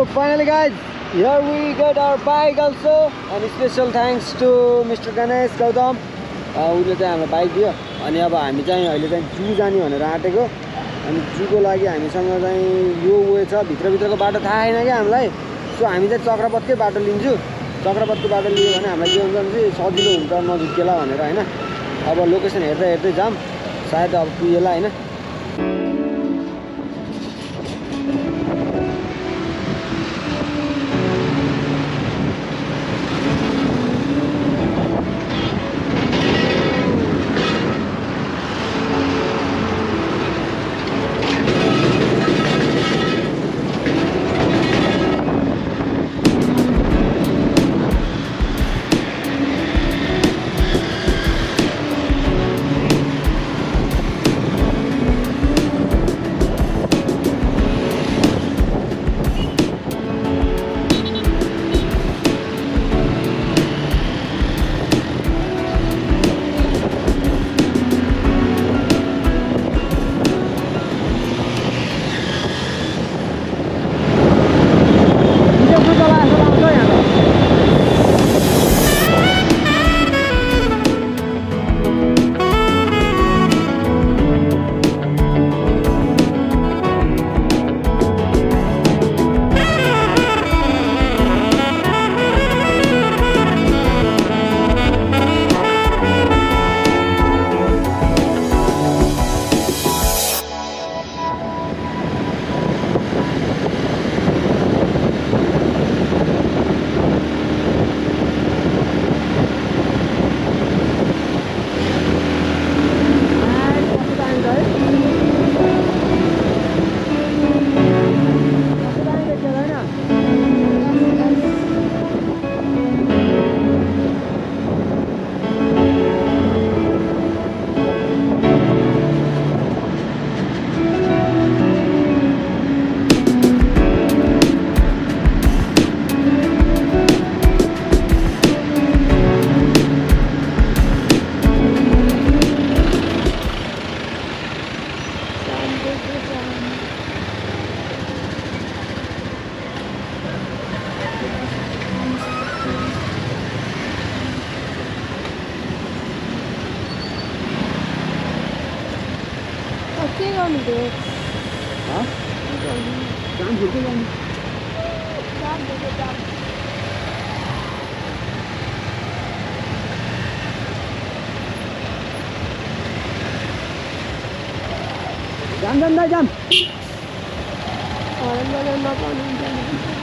So finally guys, here we got our bike also. And special thanks to Mr. Ganesh Gautam. अ, उसले चाहिँ हामीलाई bike दियो। अनि अब हामी चाहिँ अहिले चाहिँ जू जाने भनेर आँटेको। अनि जूको लागि हामीसँग चाहिँ यो वे छ भित्रभित्रको बाटो थाहा छैन क्या हामीलाई। सो हामी चाहिँ चक्रपथकै बाटो लिन्छु। चक्रपथको बाटो लियो भने हामीलाई के हुन्छ भने सजिलो हुन्छ नजिकेला भनेर होइन। अब लोकेसन हेर्दै हेर्दै जाऊँ सायद अब पुगेला होइन। जाम जाम दाइ जाम हरन बजाउनु नपाउनु हुन्छ नि। म त घुसाइदिन्छु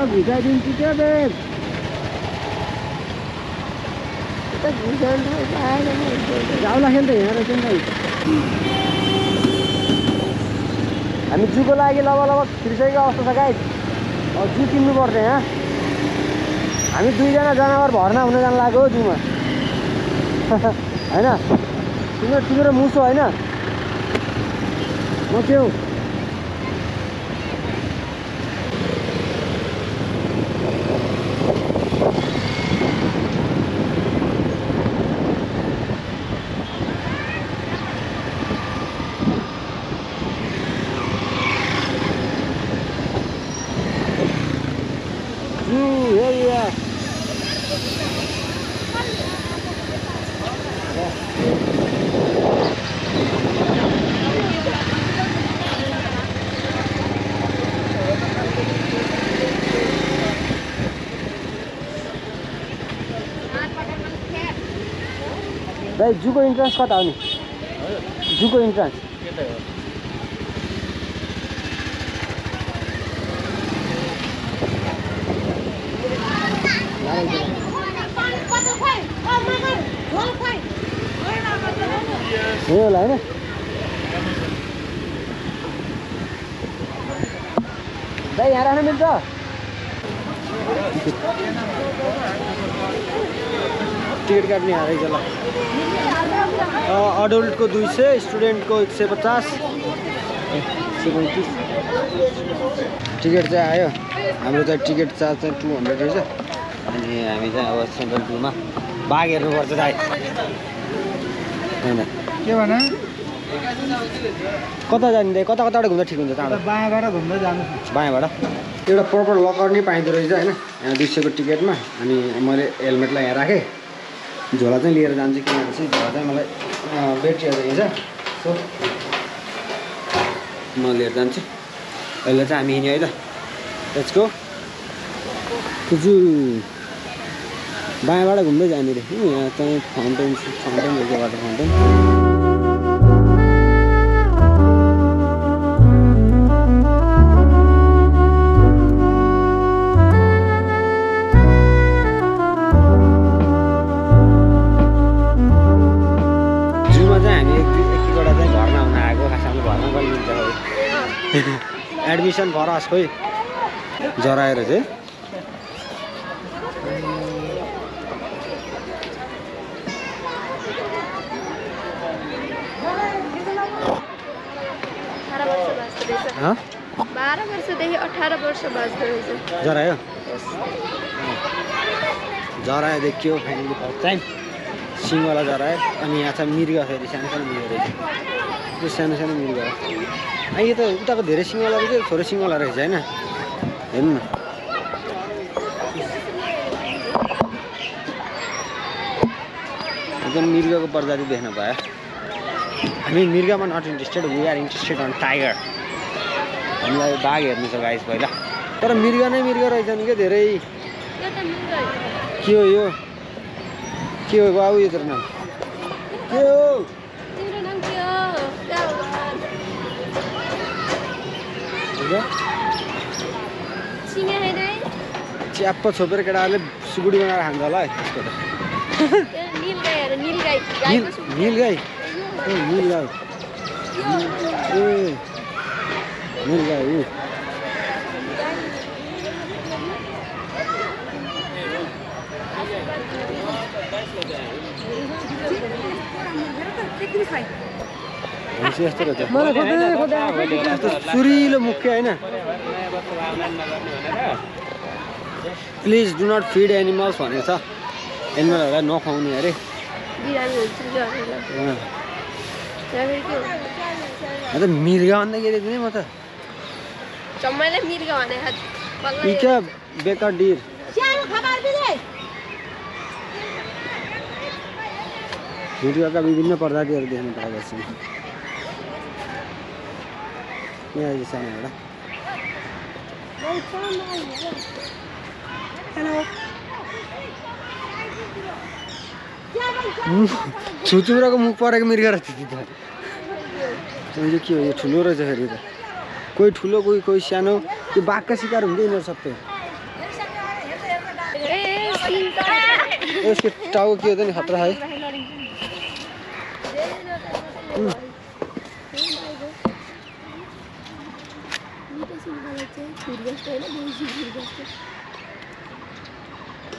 क्या बेग त घुसाउनु त आएन नि हुन्छ। जाउला खेल त यहाँ रहेछ नि हामी जूको लागि लगभग लगभग फिर्सैको अवस्था छ अब जू किन्नु पर्छ यहाँ हामी दुईजना जनावर भर्ना हुन जानु लाग्यो हौ जूमा होइन तिम्रो तिम्रो मुसो होइन म के हो जूको इन्ट्रान्स कता हो नि? जूको इन्ट्रान्स ए होला होइन? दाइ यहाँ राख्न मिल्छ? टिकट काट्ने यहाँ रहेछ ल अडल्टको दुई सय स्टुडेन्टको एक सय पचास। टिकट चाहिँ आयो। हाम्रो चाहिँ टिकट चार्ज चाहिँ टु हन्ड्रेड रहेछ। अनि हामी चाहिँ अब सेन्ट्रल टूमा बाघ हेर्नुपर्छ दाइ। होइन। के भने? कता जाने दाइ? कता कताबाट घुम्दा ठिक हुन्छ बायाँबाट घुम्दै जानु। बायाँबाट? एउटा प्रपर लकर नै पाइँदो रहेछ होइन? यहाँ दुई सयको टिकटमा। अनि मैले हेलमेटलाई यहाँ राखेँ। झोला चाहिँ लिएर जान्छु किनभने चाहिँ। झोला चाहिँ मलाई ब्याट्रीहरू हिँड्छ सो म लिएर जान्छु। अहिले चाहिँ हामी हिँड्यो है त। त्यसको कुजु बायाँबाट घुम्दै जाने रे। यहाँ चाहिँ फाउन्टेन फाउन्टेन वाटर फाउन्टेन खोइ एडमिसन फरस खोइ जराएर चाहिँ। अठार वर्ष बाँच्दो रहेछ। हँ? बाह्र वर्षदेखि अठार वर्ष बाँच्दो रहेछ। जरायो? जरायो देखियो फ्यामिली फर्स्ट टाइम सिङवाला जरायो अनि यहाँ चाहिँ मिर्ग फेरि सानो सानो मिर्ग। रहेछ यो सानो सानो मिर्ग यो त उताको धेरै सिङवाला रहेछ थोरै सिङवाला रहेछ होइन? हेर्नु न। एकदम मिर्गको प्रजाति देख्न पायो। हामी मिर्गमा not interested we are interested on tiger हामीलाई बाघ हेर्नु छ गाइस पहिला। तर मृग नै मृग रहेछन् क्या धेरै। त के हो यो? के हो? बाबु यो तेरो नाम? के हो तिम्रो नाम के हो क्या हो हुन्छ? चिने होइन है च्याप्प छोपेर केटाहरूले सुकुटी बनाएर खान्छ होला है। त्यसको त त्यो निल गाईहरू निल गाई निल गाईको सुप निल गाई ए निल गाई ए निल गाई ऊ भनेपछि यस्तो रहेछ यस्तो सुरिलो मुख्य होइन please do not feed animals भनेको छ एनिमलहरूलाई नखुवाउने अरे हो अन्त मृग भन्दाखेरि पनि म त क्या बेकार डिर मृगका विभिन्न प्रजातिहरू देख्न पाएका छौँ सानो एउटा छुचुराको मुख परेको रहेछ त्यो त? यो के हो यो ठुलो रहेछ फेरि त। कोही ठुलो कोही कोही सानो त्यो बाघका शिकार हुन्छ यिनीहरू सबै। यसको टाउको के हो त नि खतरा है मिठो सिङलाई चाहिँ फुल जस्तो होइन देउसी फुल जस्तो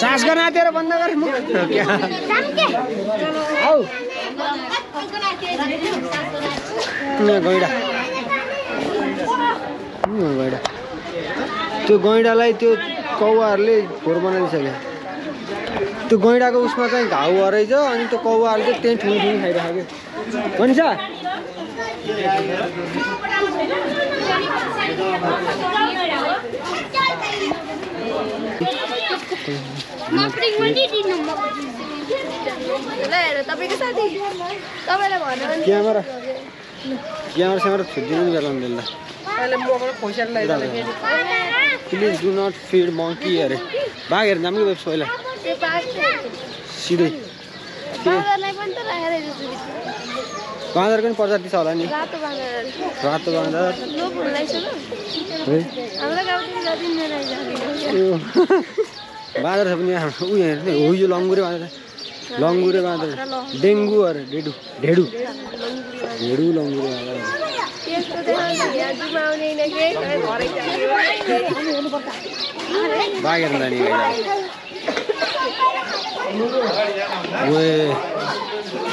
सास गर्न बन्द गरे गैँडा। गैँडा। त्यो गैँडालाई त्यो कौवाहरूले खोर बनाइसक्यो। त्यो गैँडाको उसमा चाहिँ घाउ हरेछ अनि त्यो कौवाहरूले चाहिँ त्यहीँ ठुलो ठुलो खाइरहेको। क्या हेर तपाईँको साथी तपाईँलाई भन्यो भने क्यामेरा क्यामेरासँग बेला please do not feed monkey अरे बाघ हेर्न सिधै बाघहरूलाई पनि त राखेर बाँदरको पनि प्रजाति छ होला नि? रातो बाँदर। रातो बाँदर। छ पनि हाम्रो उयो हो। यो लङ्गुरे बाँदर। लङ्गुरे बाँदर। डेङ्गु अरे ढेडु ढेडु ढेडु लङ्गुरे बाँदर। त्यसको देखाउँछ यहाँ जुमा आउने होइन के? घरै जाने बाघ हेर्नु ओए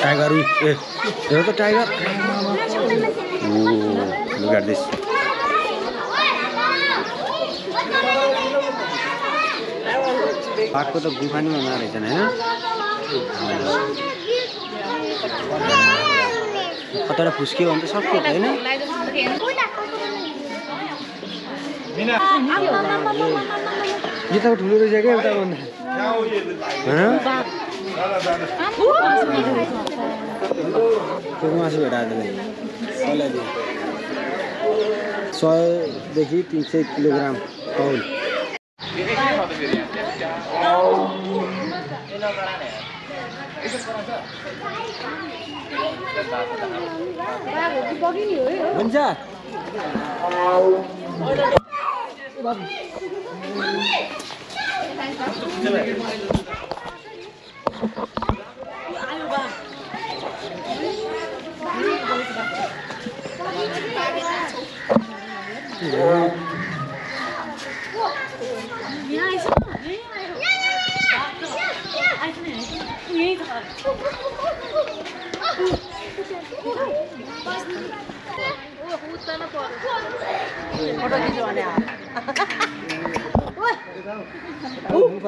टाइगर ए हेर त tiger. Oh look at this. बाघको त गुफा नि बना रहेछन् होइन फुस्क्यो भने त सक्यो होइन? यो त ठुलो रहेछ क्या एउटा भन्दा? त्यो मासु भेटाएको कसलाई सयदेखि तिन सय किलोग्राम तौल हुन्छ। Vâng. Thank you.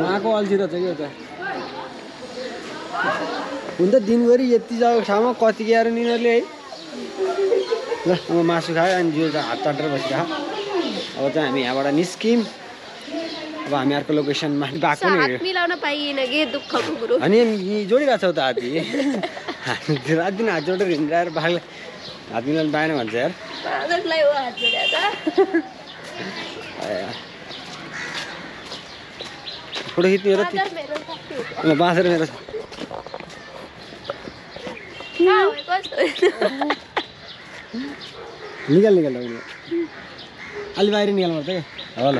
उहाँको अल्छी रहेछ कि त हुन त दिनभरि यति जग्गा ठाउँमा कति गएर यिनीहरूले है? ल अब मासु खायो अनि जिउ हात चाटेर बसिरह। अब चाहिँ हामी यहाँबाट निस्क्यौँ अब हामी अर्को लोकेसनमा हात मिलाउन पाइएन के दुःखको कुरो? अनि जोडिरहेको छौ त हात्ती हामी त रात दिन हात जोडेर हिँडिरहेर बाघले हात मिलाउनु पाएन भन्छ यार बाँदरलाई हो हात जोड्या त फोटो खिच्ने हो। र बाँदर मेरो साथी हो। ल बाँसेर मेरो निकाल निकाल। अलि बाहिर निकाल्नु पर्छ क्या हो ल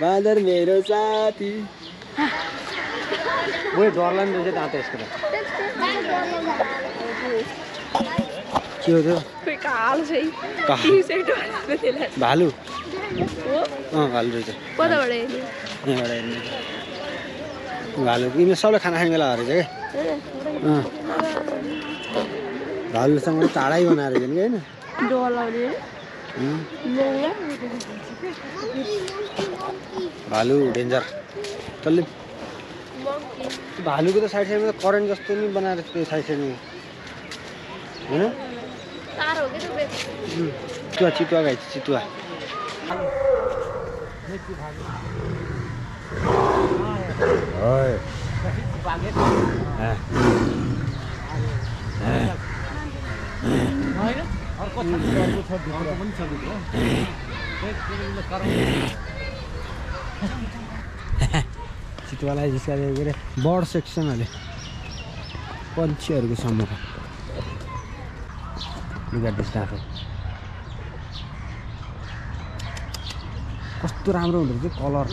बाँदर मेरो साथी ओए डर लाग्ने रहेछ दाँत यसको त के हो त्यो? भालु अँ भालु रहेछ। भालु यिनीहरू सबलाई खाना खाने बेला रहेछ क्या अँ। भालुसँग टाढै बनाएर नि होइन? भालु डेन्जर। त्यो भालुको त साइड साइडमा त करेन्ट जस्तो नि बनाएर त्यो साइड साइडमा होइन? चितुवा चितुवा गाई चितुवा। चितुवालाई जिस्काले के अरे बर्ड सेक्सन अरे पन्छीहरूको समूह लुगाड्दैछ आफै कस्तो राम्रो हुँदो रहेछ कलर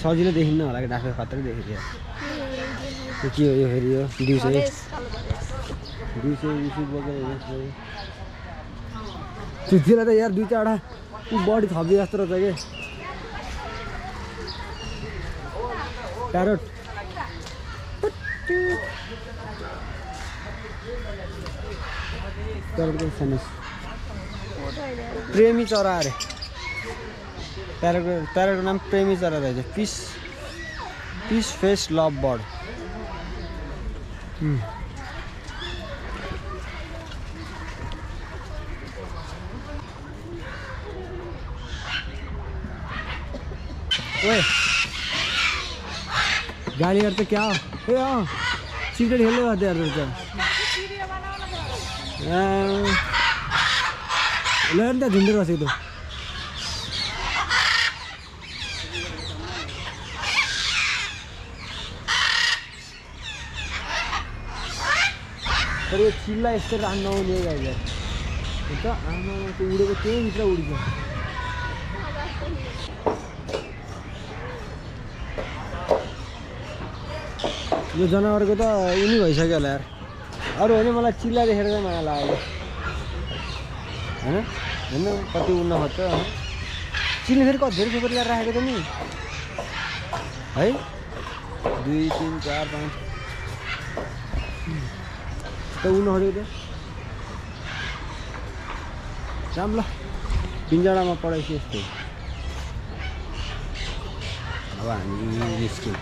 सजिलो देखिन्न होला कि डाँफे खत्रै देखिन्छ त्यो के हो यो फेरि यो? दुई सय दुई सय बोकेर त यार दुई चारवटा बडी थपी जस्तो रहेछ कि? प्यारोट प्रेमी चरा अरे। प्यारोटको प्यारोटको नाम प्रेमी चरा रहेछ। Piece piece face love bird ओए। गाडीहरू त क्या? हो ए अँ सिगरेट खेल्दै गर्दै यार त ल नि त झुन्डेर बसेको त। तर यो चिल्ला यस्तो राख्नु नआउने गाई यार हुन्छ आमा त्यो उडेको त्यहीँभित्र उडिन्छ यो जनावरको त उनी भइसक्यो होला यार अरू होइन मलाई चिल्ला देखेर चाहिँ माया लाग्यो होइन हेर्नु कति उड्न खोज्छ होइन चिल्ले फेरि कति धेरै पेपर ल्याएर राखेको त नि है दुई तिन चार पाँच थियो राम ल पिन्जडामा पढाइसि यस्तो अब हामी निस्क्यौँ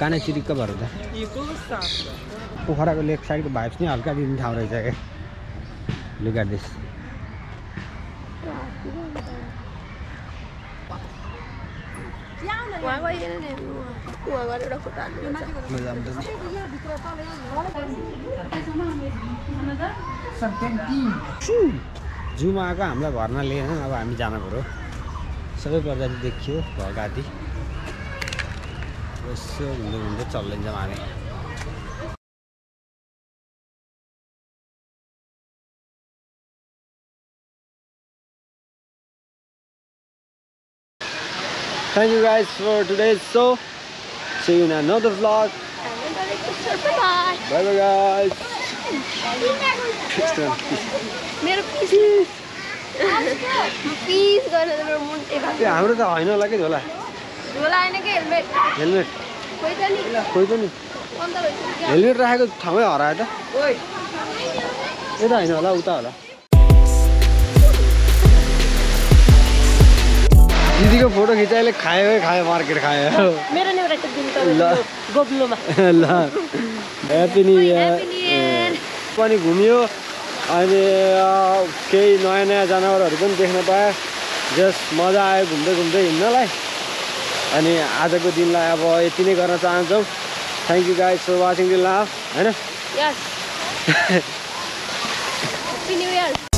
काने चिरिक्क भएर त पोखराको साइडको भाइब्स नै हल्का दिने ठाउँ रहेछ क्या लुगा जूमा आएको हामीलाई घरमा लिएन अब हामी जानु पऱ्यो सबै प्रजाति देखियो भगाती यसो घुम्दै घुम्दै चल्दैछौँ हामी Thank you guys for today's show. See you in another vlog. Bye bye guys. Next one. मेरो पिस पिस गरेर मेरो मुन्टे ए हाम्रो त होइन होला कि झोला झोला होइन कि हेलमेट हेलमेट खोइ त नि खोइ त नि अन्त रहेछ क्या हेलमेट राखेको ठाउँमै हरायो त। यता होइन होला उता होला दिदीको फोटो खिचाइले खायो है खायो मार्केट खायो। मेरो ल। ल। Happy new. इयर पनि घुमियो। अनि केही नयाँ नयाँ जनावरहरू पनि देख्न पायो। जस मजा आयो घुम्दै घुम्दै हिँड्नलाई। अनि आजको दिनलाई अब यति नै गर्न चाहन्छौँ। Thank you guys for watching दिल होइन?